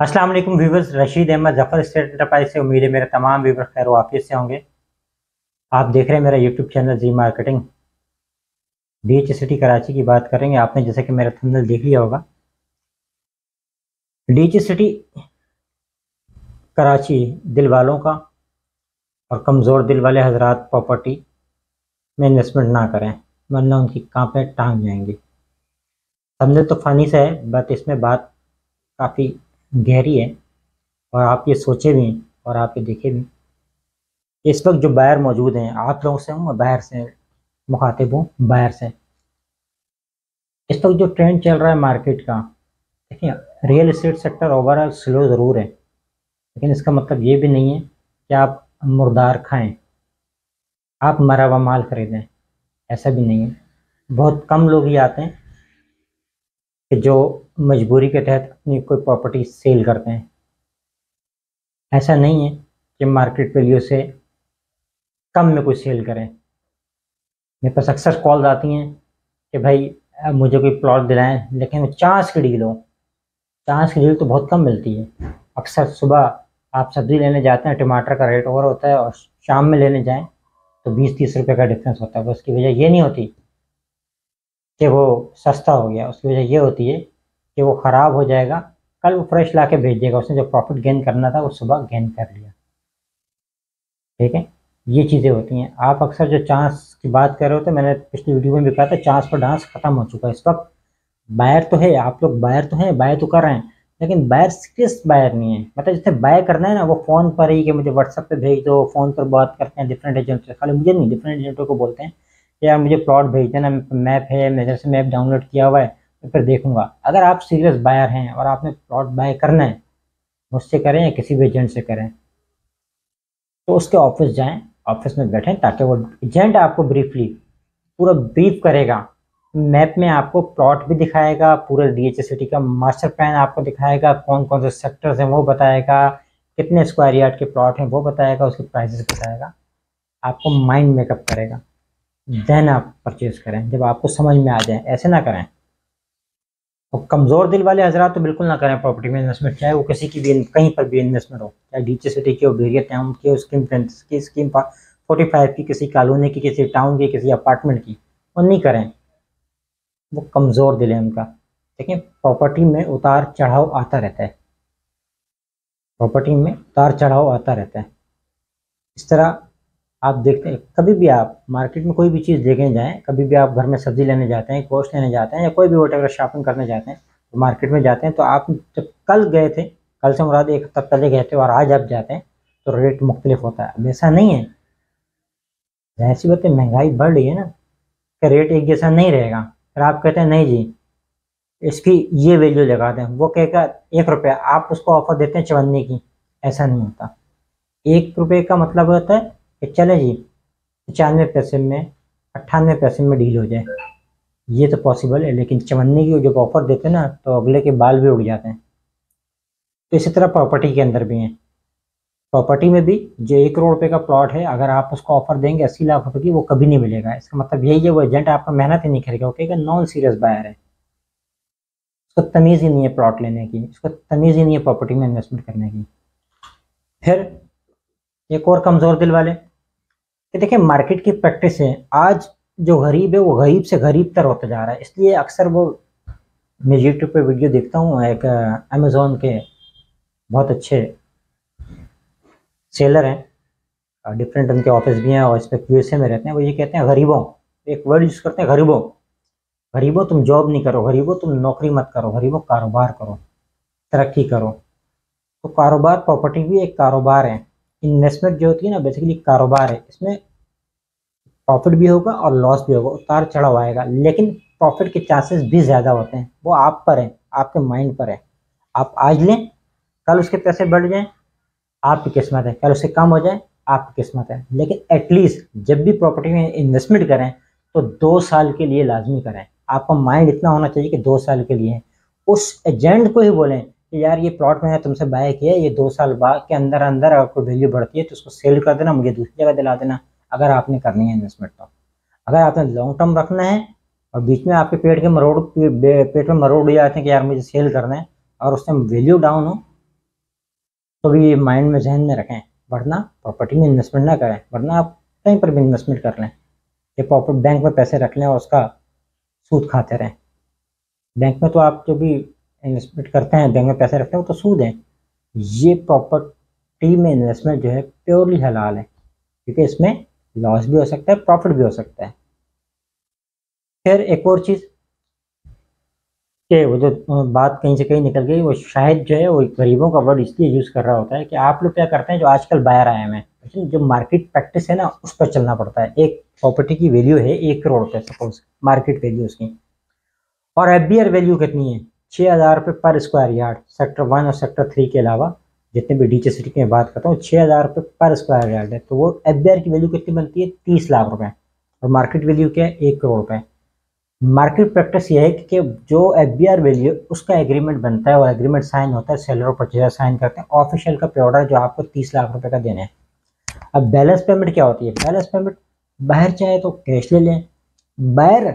अस्सलाम वालेकुम viewers, Rashid Ahmed Zafar estate enterprise से उम्मीद है मेरे तमाम व्यूवर खैर वापिस से होंगे। आप देख रहे हैं मेरा YouTube channel G marketing. D H city Karachi की बात करेंगे। आपने जैसे कि मेरा थंबनेल देख लिया होगा। डी एच सिटी कराची दिल वालों का और कमज़ोर दिल वाले हजरात प्रॉपर्टी में इन्वेस्टमेंट ना करें, वरना उनकी कांपें टांग जाएँगी। थंबनेल तो फ़नी से है बट इसमें बात काफ़ी गहरी है और आप ये सोचे भी और आप ये देखे भी इस वक्त जो बायर मौजूद हैं, आप लोगों से हूँ मैं, बाहर से, मुखातिब हूँ, बाहर से। इस वक्त जो ट्रेंड चल रहा है मार्केट का, देखिए real estate sector overall slow ज़रूर है, लेकिन इसका मतलब ये भी नहीं है कि आप मुर्दार खाएँ, आप मरा हुआ माल ख़रीदें, ऐसा भी नहीं है। बहुत कम लोग ही आते हैं कि जो मजबूरी के तहत अपनी कोई प्रॉपर्टी सेल करते हैं। ऐसा नहीं है कि मार्केट वैल्यू से कम में कोई सेल करें। मेरे पास अक्सर कॉल्स आती हैं कि भाई मुझे कोई प्लॉट दिलाएँ। लेकिन चांस की डील हो। चांस की डील तो बहुत कम मिलती है। अक्सर सुबह आप सब्ज़ी लेने जाते हैं, टमाटर का रेट और होता है और शाम में लेने जाएँ तो बीस तीस रुपये का डिफरेंस होता है। बस की वजह ये नहीं होती कि वो सस्ता हो गया। उसकी वजह ये होती है कि वो ख़राब हो जाएगा। कल वो फ्रेश ला के भेज देगा। उसने जो प्रॉफिट गेन करना था, वो सुबह गेन कर लिया। ठीक है? ये चीज़ें होती हैं। आप अक्सर जो चांस की बात कर रहे हो तो मैंने पिछली वीडियो में भी कहा था, चांस पर डांस ख़त्म हो चुका है। इस वक्त बायर तो है, आप लोग बायर तो हैं, बाय तो कर रहे हैं, लेकिन बायर सीरियस बायर नहीं है। मतलब जैसे बाय करना है ना, वो फ़ोन पर ही कि मुझे व्हाट्सअप पे भेज दो, फ़ोन पर बात करते हैं डिफरेंट एजेंट से। खाली मुझे नहीं डिफरेंट एजेंटों को बोलते हैं। यार मुझे प्लॉट भेज देना मैप है, मेरे से मैप डाउनलोड किया हुआ है तो फिर देखूँगा। अगर आप सीरियस बायर हैं और आपने प्लॉट बाय करना है, मुझसे करें या किसी भी एजेंट से करें तो उसके ऑफ़िस जाएँ ऑफ़िस में बैठें ताकि वो एजेंट आपको ब्रीफली पूरा ब्रीफ करेगा। मैप में आपको प्लॉट भी दिखाएगा, पूरे डी सिटी का मास्टर प्लान आपको दिखाएगा कौन कौन से सेक्टर्स हैं वो बताएगा, कितने स्क्वायर यार्ड के प्लॉट हैं वो बताएगा, उसके प्राइसेस बताएगा, आपको माइंड मेकअप करेगा। देन आप परचेज करें। जब आपको समझ में आ जाए, ऐसे ना करें। और कमज़ोर दिल वाले हजरात तो बिल्कुल ना करें प्रॉपर्टी में इन्वेस्टमेंट चाहे वो किसी की भी कहीं पर भी इन्वेस्टमेंट हो, चाहे डीचे सिटी की हो टाउन की स्कीम की स्कीम फोर्टी फाइव की, किसी कॉलोनी की, किसी टाउन की, किसी अपार्टमेंट की, वो नहीं करें। वो कमज़ोर दिल है उनका। देखिए प्रॉपर्टी में उतार चढ़ाव आता रहता है। प्रॉपर्टी में उतार चढ़ाव आता रहता है। इस तरह आप देखते हैं, कभी भी आप मार्केट में कोई भी चीज़ देखने जाएँ, कभी भी आप घर में सब्ज़ी लेने जाते हैं गोश्त लेने जाते हैं या कोई भी वोट शॉपिंग करने जाते हैं तो मार्केट में जाते हैं तो आप जब कल गए थे, कल से मुराद एक हफ़्ता पहले गए थे और आज आप जाते हैं तो रेट मुख्तलिफ़ होता है। अब ऐसा नहीं है। ऐसी बात है, महँगाई बढ़ रही है ना कि रेट एक जैसा नहीं रहेगा। फिर आप कहते हैं, नहीं जी, इसकी ये वैल्यू लगा दें। वो कहेगा एक रुपया, आप उसको ऑफ़र देते हैं चवन्नी की। ऐसा नहीं होता। एक रुपये का मतलब होता है कि चले जी, पचानवे पैसे में, अट्ठानवे पैसे में डील हो जाए। ये तो पॉसिबल है, लेकिन चवन्नी की जब ऑफ़र देते हैं ना तो अगले के बाल भी उड़ जाते हैं। तो इसी तरह प्रॉपर्टी के अंदर भी हैं। प्रॉपर्टी में भी जो एक करोड़ रुपये का प्लॉट है, अगर आप उसको ऑफ़र देंगे अस्सी लाख रुपये की, वो कभी नहीं मिलेगा। इसका मतलब यही है, वो एजेंट आपका मेहनत ही नहीं करेगा, वो कहेगा नॉन सीरियस बायर है। उसको तमीज़ ही नहीं है प्लॉट लेने की, उसको तमीज़ ही नहीं है प्रॉपर्टी में इन्वेस्टमेंट करने की। फिर एक और कमज़ोर दिल वाले कि देखिए मार्केट की प्रैक्टिस है। आज जो गरीब है, वो गरीब से गरीब तर होता जा रहा है। इसलिए अक्सर वो मैं यूट्यूब पे वीडियो देखता हूँ, एक अमेज़ोन के बहुत अच्छे सेलर हैं। डिफरेंट उनके ऑफ़िस भी हैं और इस पर यू में रहते हैं। वो ये कहते हैं, गरीबों, एक वर्ड यूज़ करते हैं, गरीबों। गरीबों, तुम जॉब नहीं करो। गरीबों, तुम नौकरी मत करो। गरीबों, कारोबार करो। तरक्की करो। तो कारोबार प्रॉपर्टी भी एक कारोबार है। इन्वेस्टमेंट जो होती है ना बेसिकली कारोबार है। इसमें प्रॉफिट भी होगा और लॉस भी होगा, उतार चढ़ाव आएगा। लेकिन प्रॉफिट के चांसेस भी ज़्यादा होते हैं। वो आप पर है, आपके माइंड पर है। आप आज लें, कल उसके पैसे बढ़ जाएँ, आपकी किस्मत है। कल उससे कम हो जाए, आपकी किस्मत है। लेकिन एटलीस्ट जब भी प्रॉपर्टी में इन्वेस्टमेंट करें तो दो साल के लिए लाजमी करें। आपका माइंड इतना होना चाहिए कि दो साल के लिए। उस एजेंट को ही बोलें कि यार ये प्लॉट मैंने तुमसे बाय किया ये दो साल बाद के अंदर अंदर अगर कोई वैल्यू बढ़ती है तो उसको सेल कर देना, मुझे दूसरी जगह दिला देना, अगर आपने करनी है इन्वेस्टमेंट तो। अगर आपने लॉन्ग टर्म रखना है, और बीच में आपके पेट के मरोड़ पेट में मरोड़ जाते हैं कि यार मुझे सेल करना है, और उसमें वैल्यू डाउन हो तो भी माइंड में, जहन में रखें। वरना प्रॉपर्टी में इन्वेस्टमेंट ना करें, वरना आप कहीं पर भी इन्वेस्टमेंट कर लें। ये प्रॉपर्टी बैंक में पैसे रख लें और उसका सूद खाते रहें। बैंक में तो आप जो भी इन्वेस्टमेंट करते हैं, बैंक में पैसे रखते हैं, वो तो सूद है। ये प्रॉपर्टी में इन्वेस्टमेंट जो है प्योरली हलाल है, क्योंकि इसमें लॉस भी हो सकता है प्रॉफिट भी हो सकता है। फिर एक और चीज़, कि वो जो बात कहीं से कहीं निकल गई, वो शायद जो है वो गरीबों का वर्ड इसलिए यूज़ कर रहा होता है कि आप लोग क्या करते हैं, जो आजकल बाहर आए हैं जो मार्केट प्रैक्टिस है ना, उस पर चलना पड़ता है। एक प्रॉपर्टी की वैल्यू है एक करोड़ रुपये सपोज़ मार्केट वैल्यू उसकी। और एफबीआर वैल्यू कितनी है? छः हज़ार रुपये पर स्क्वायर यार्ड, सेक्टर वन और सेक्टर थ्री के अलावा, जितने भी डी सिटी की बात करता हूँ छः हज़ार रुपये पर स्क्वायर यार्ड है। तो वो एफबीआर की वैल्यू कितनी बनती है? तीस लाख रुपये और मार्केट वैल्यू क्या है? एक करोड़ रुपये मार्केट प्रैक्टिस यह है कि जो एफ़ बी आर वैल्यू, उसका एग्रीमेंट बनता है और एग्रीमेंट साइन होता है, सेलर और परचेजर साइन करते हैं, ऑफिशियल का पे ऑर्डर जो आपको तीस लाख रुपए का देना है। अब बैलेंस पेमेंट क्या होती है? बैलेंस पेमेंट, बाहर चाहे तो कैश ले लें, बाहर,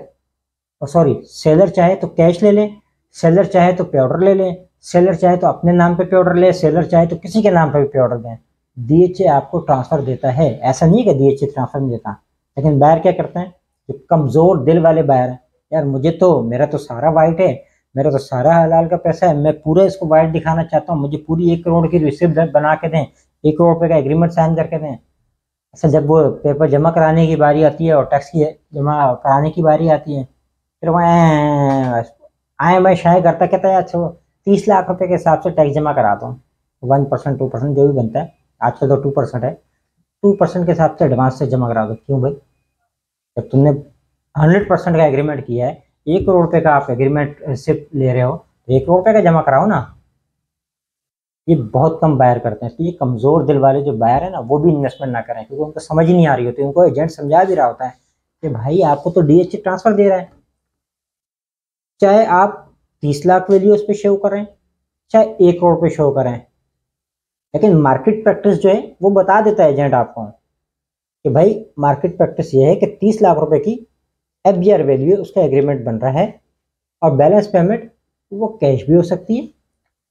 सॉरी, सेलर चाहे तो कैश ले लें सेलर चाहे तो पे ऑर्डर ले लें, सेलर चाहे तो अपने नाम पे पे ऑर्डर ले, सेलर चाहे तो किसी के नाम पे भी पे ऑर्डर दें डी आपको ट्रांसफ़र देता है। ऐसा नहीं है कि डी ट्रांसफ़र नहीं देता। लेकिन बायर क्या करते हैं? जो कमज़ोर दिल वाले बायर हैं। यार, मुझे तो मेरा तो सारा वाइट है, मेरा तो सारा हलाल का पैसा है, मैं पूरा इसको वाइट दिखाना चाहता हूँ, मुझे पूरी एक करोड़ की रिसिप्ट बना के दें, एक करोड़ रुपये का एग्रीमेंट साइन करके दें। अच्छा जब वो पेपर जमा कराने की बारी आती है और टैक्स की जमा कराने की बारी आती है, फिर वहाँ आए, मैं शाये करता कहता है अच्छा तीस लाख रुपए के हिसाब से टैक्स जमा कराता हूँ वन परसेंट, टू परसेंट जो भी बनता है आजकल तो टू परसेंट है। टू परसेंट के हिसाब से एडवांस से जमा करा दो। क्यों भाई? जब तुमने हंड्रेड परसेंट का एग्रीमेंट किया है, एक करोड़ रुपये का आप एग्रीमेंट सिर्फ़ ले रहे हो तो एक करोड़ रुपये का जमा कराओ ना। ये बहुत कम बायर करते हैं। तो ये कमज़ोर दिल वाले जो बायर है ना, वो भी इन्वेस्टमेंट ना करें, क्योंकि उनको समझ ही नहीं आ रही होती, उनको एजेंट समझा भी रहा होता है कि भाई, आपको तो डी ट्रांसफ़र दे रहा है। चाहे आप तीस लाख वैल्यू उस पर शो करें, चाहे एक करोड़ पे शो करें, लेकिन मार्केट प्रैक्टिस जो है, वो बता देता है एजेंट आपको कि भाई मार्केट प्रैक्टिस ये है कि तीस लाख रुपए की एफ़ वैल्यू उसका एग्रीमेंट बन रहा है और बैलेंस पेमेंट वो कैश भी हो सकती है,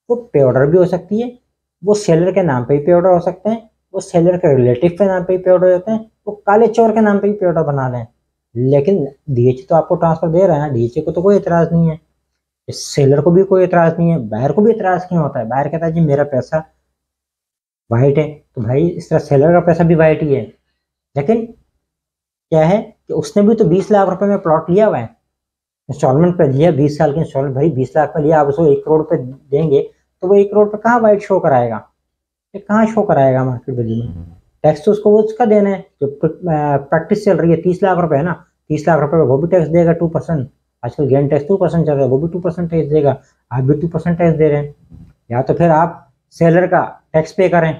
वो पे ऑर्डर भी हो सकती है, वो सेलर के नाम पे ही पे ऑर्डर हो सकते हैं, वो सेलर के रिलेटिव के नाम पे ही पे ऑर्डर होते हैं, वो काले चोर के नाम पे ही पे ऑर्डर बना लें लेकिन डी तो आपको ट्रांसफ़र दे रहे हैं। डी को तो कोई इतराज़ नहीं है। इस सेलर को भी कोई इतराज़ नहीं है। बाहर को भी इतराज़ क्यों होता है? बाहर कहता है, जी, मेरा पैसा वाइट है। तो भाई, इस तरह सेलर का पैसा भी वाइट ही है। लेकिन क्या है कि उसने भी तो बीस लाख रुपए में प्लॉट लिया हुआ है। इंस्टॉलमेंट पे लिया बीस साल के इंस्टॉलमेंट भाई, बीस लाख में लिया आप उसको एक करोड़ रुपए देंगे तो वो एक करोड़ रुपये कहाँ वाइट शो कराएगा? कहाँ शो कराएगा मार्केट वैल्यू में? टैक्स तो उसको उसका देना है, जो प्रैक्टिस चल रही है, तीस लाख रुपए है ना, तीस लाख रुपए वो भी टैक्स देगा टू परसेंट आजकल गेन टैक्स टू परसेंट चल रहा है, वो भी टू परसेंट टैक्स देगा, आप भी टू परसेंट टैक्स दे रहे हैं। या तो फिर आप सेलर का टैक्स पे करें,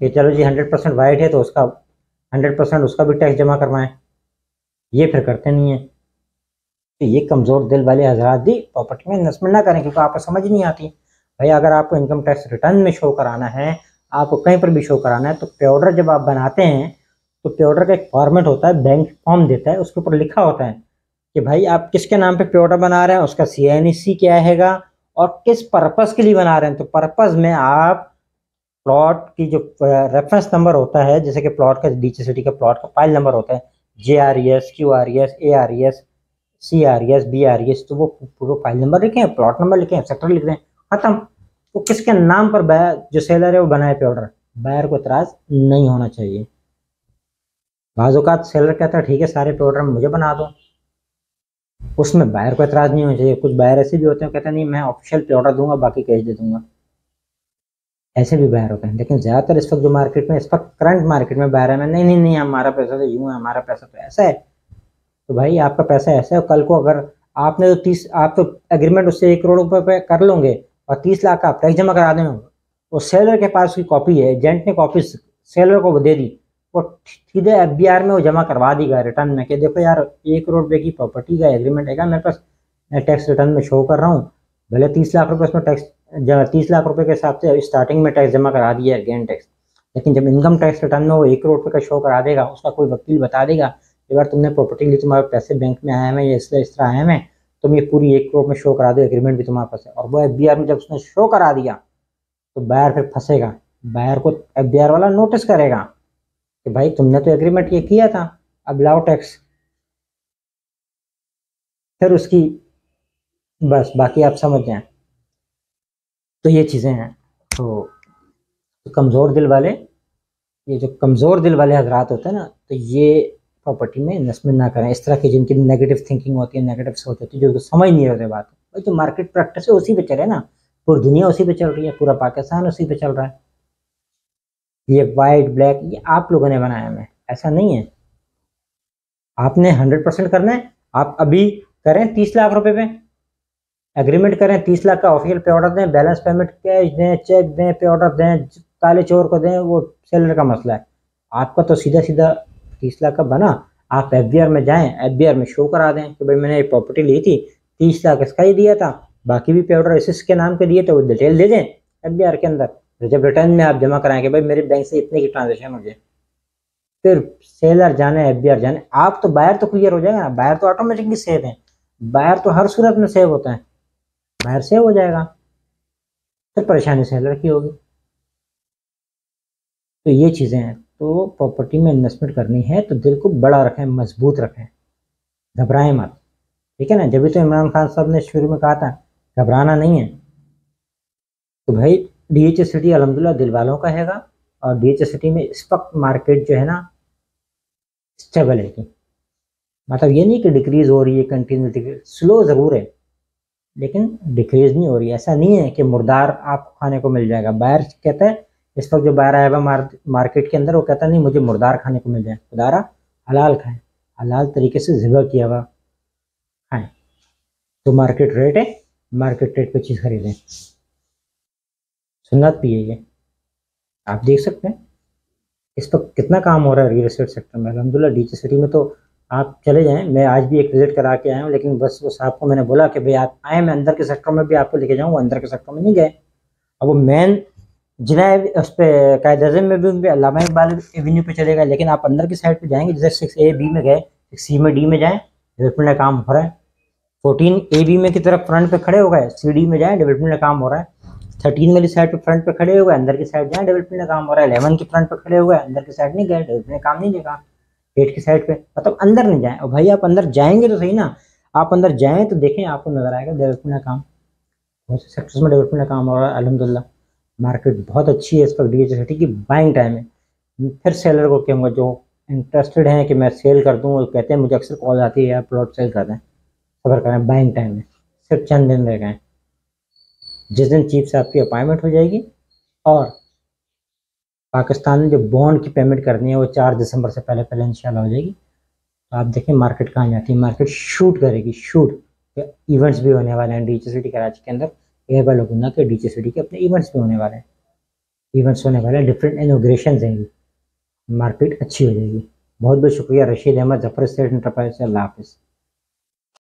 कि चलो जी हंड्रेड परसेंट वाइट है तो उसका हंड्रेड परसेंट उसका भी टैक्स जमा करवाएँ। ये फिर करते नहीं है। तो ये कमज़ोर दिल वाले हजरात भी प्रॉपर्टी में इन्वेस्टमेंट ना करें, क्योंकि आपको समझ नहीं आती। भाई अगर आपको इनकम टैक्स रिटर्न में शो कराना है आपको कहीं पर भी शो कराना है तो पे ऑर्डर जब आप बनाते हैं तो पे ऑर्डर का एक फॉर्मेट होता है बैंक फॉर्म देता है, उसके ऊपर लिखा होता है कि भाई आप किसके नाम पे पे ऑर्डर बना रहे हैं, उसका सी सी क्या हैगा और किस पर्पज़ के लिए बना रहे हैं। तो पर्पज़ में आप प्लॉट की जो रेफरेंस नंबर होता है, जैसे कि प्लॉट का डी सिटी का प्लॉट का फ़ाइल नंबर होता है J R E S Q R E S A R E S C R E S B R E S तो वो पूरा फ़ाइल नंबर लिखे प्लॉट नंबर लिखे सेक्टर लिख दें खत्म। वो किसके नाम पर जो सेलर है वो बनाए पे ऑर्डर बायर को इतराज नहीं होना चाहिए। बाज़ात सेलर कहता है, ठीक है, सारे पे ऑर्डर मुझे बना दो। उसमें बायर को इतराज नहीं होना चाहिए। कुछ बायर ऐसे भी होते हैं कहते हैं, नहीं, मैं ऑफिशियल पे ऑर्डर दूँगा, बाकी कैश दे दूँगा। ऐसे भी बाहर होते हैं। लेकिन ज़्यादातर इस वक्त जो मार्केट में, इस वक्त करंट मार्केट में बाहर है, मैं, नहीं नहीं नहीं, हमारा पैसा तो यूँ है, हमारा पैसा तो ऐसा है। तो भाई, आपका पैसा ऐसा है, कल को अगर आपने तो तीस, आप तो एग्रीमेंट उससे एक करोड़ रुपये कर लोगे और तीस लाख का आप टैक्स जमा करा देंगे वो सेलर के पास की कॉपी है एजेंट ने कॉपी सेलर को दे दी। वो सीधे एफ़ में वो जमा करवा देगा रिटर्न में कि देखो यार, एक करोड़ रुपये की प्रॉपर्टी का एग्रीमेंट है मेरे पास मैं टैक्स रिटर्न में शो कर रहा हूँ। भले तीस लाख रुपये उसमें टैक्स जमा तीस लाख रुपये के हिसाब से स्टार्टिंग में टैक्स जमा करा दिया गेन टैक्स लेकिन जब इनकम टैक्स रिटर्न में वो एक करोड़ रुपये का शो करा देगा, उसका कोई वकील बता देगा कि बार तुमने प्रॉपर्टी ली, तुम्हारे पैसे बैंक में आए हैं, या इस तरह इस तरह आए हैं। तुम ये पूरी एक करोड़ में शो करा दो एग्रीमेंट भी तुम्हारे पास है। और वो एफ़ में जब उसने शो करा दिया तो बायर फिर फंसेगा। बायर को एफ़ वाला नोटिस करेगा कि भाई तुमने तो एग्रीमेंट ये किया था अब लाओ टैक्स फिर उसकी बस बाकी आप समझ जाए। तो ये चीज़ें हैं। तो, तो कमज़ोर दिल वाले ये जो कमज़ोर दिल वाले हजरात होते हैं ना तो ये प्रॉपर्टी में इन्वेस्टमेंट ना करें। इस तरह की जिनकी नेगेटिव थिंकिंग होती है नेगेटिव सोच होती है, जो तो समझ नहीं होते बात। भाई जो मार्केट प्रैक्टिस है उसी पे चले ना। पूरी दुनिया उसी पे चल रही है, पूरा पाकिस्तान उसी पे चल रहा है। ये वाइट ब्लैक ये आप लोगों ने बनाया है ऐसा नहीं है। आपने हंड्रेड परसेंट करना है। आप अभी करें तीस लाख रुपए पे। एग्रीमेंट करें, तीस लाख का ऑफिशियल पे ऑर्डर दें बैलेंस पेमेंट कैश दें चेक दें, पे ऑर्डर दें काले चोर को दें, वो सेलर का मसला है। आपका तो सीधा सीधा तीस लाख का बना, आप एफ़ में जाएँ एफ़ में शो करा दें कि भाई मैंने एक प्रॉपर्टी ली थी तीस लाख इसका ही दिया था, बाकी भी पे ऑर्डर इस के नाम पे दिए थे, वो डिटेल दे दें एफ़ के अंदर। जब रिटर्न में आप जमा कराएँगे भाई मेरे बैंक से इतने की ट्रांजेक्शन हो जाए फिर सेलर जाने एफ़ जाने, आप तो बायर तो क्लियर हो जाएगा ना बायर तो ऑटोमेटिकली सेव है। बायर तो हर सूरत में सेव होता है। बाहर सेव हो जाएगा। फिर परेशानी सेलर की होगी। तो ये चीज़ें हैं। तो प्रॉपर्टी में इन्वेस्टमेंट करनी है तो दिल को बड़ा रखें, मज़बूत रखें। घबराएँ मत। ठीक है ना? जब भी तो इमरान खान साहब ने शुरू में कहा था, घबराना नहीं है। तो भाई डी एच सिटी अलहमदिल्ला दिल वालों का हैगा, और डी एच सिटी में इस वक्त मार्केट जो है ना स्टेबल है मतलब ये नहीं कि डिक्रीज हो रही है कंटिन्यू डिक्रीज स्लो ज़रूर है, लेकिन डिक्रीज नहीं हो रही ऐसा नहीं है कि मुर्दार आपको खाने को मिल जाएगा। बाहर कहता है इस वक्त जो बाहर आया हुआ मार, मार्केट के अंदर वो कहता नहीं मुझे मुर्दार खाने को मिल जाए। खुदारा हलाल खाएँ। हलाल तरीके से ज़िबा किया हुआ खाएँ। तो मार्केट रेट है? मार्केट रेट पे चीज़ खरीदें। सुन्नत भी है ये। आप देख सकते हैं। इस पर कितना काम हो रहा है रियल एस्टेट सेक्टर में। अलहमदिल्ला डी सिटी में तो आप चले जाएँ। मैं आज भी एक विज़िट करा के आया हूँ लेकिन बस वो साहब को मैंने बोला कि भाई आप आए मैं अंदर के सेक्टर में भी आपको लेके जाऊँ अंदर के सेक्टर में नहीं गए। अब वो मेन जिना उस पर कायद अजम में भी उन पर अलामा इकबाल एवेन्यू पे चलेगा, लेकिन आप अंदर की साइड पे जाएँगे, जैसे सिक्स ए बी में गए सी में डी में जाएँ डेवलपमेंट का काम हो रहा है। फोर्टीन ए बी में की तरफ़ फ्रंट पे खड़े हो गए सी डी में जाएँ डेवलपमेंट का काम हो रहा है। थर्टीन वाली साइड पे फ्रंट पे खड़े हो गए, अंदर की साइड जाए डेवलपमेंट का काम हो रहा है। इलेवन की फ्रंट पे खड़े हो गए, अंदर की साइड नहीं गए डेवलपमेंट काम नहीं देगा गेट की साइड पे मतलब अंदर नहीं जाए। और भाई आप अंदर जाएँगे तो सही ना, आप अंदर जाएँ तो देखें, आपको नज़र आएगा डेवलपमेंट का काम। बहुत सेक्टर्स में डेवलपमेंट का काम हो रहा है, अलहमदिल्ला। मार्केट बहुत अच्छी है इस वक्त डी सिटी की बाइंग टाइम है। फिर सेलर को कहूँगा, जो इंटरेस्टेड हैं कि मैं सेल कर दूँ, वो कहते हैं, मुझे अक्सर कॉल आती है यार प्लॉट सेल कर दें। सबर करें बाइंग टाइम में सिर्फ़ चंद दिन रह गए जिस दिन चीफ साहब की अपॉइंटमेंट हो जाएगी और पाकिस्तान में जो बॉन्ड की पेमेंट करनी है, वो चार दिसंबर से पहले पहले इंशाल्लाह हो जाएगी। तो आप देखें मार्केट कहाँ जाती है? मार्केट शूट करेगी शूट इवेंट्स भी होने वाले हैं डी कराची के अंदर। एयर बाय के डी सिटी के अपने इवेंट्स भी होने वाले हैं। इवेंट्स होने वाले हैं डिफरेंट इनोग्रेशन हैंगी मार्केट अच्छी हो जाएगी। बहुत बहुत शुक्रिया, रशीद अहमद, ज़फ़र स्टेट इंटरप्राइज से अल्लाह हाफिज़।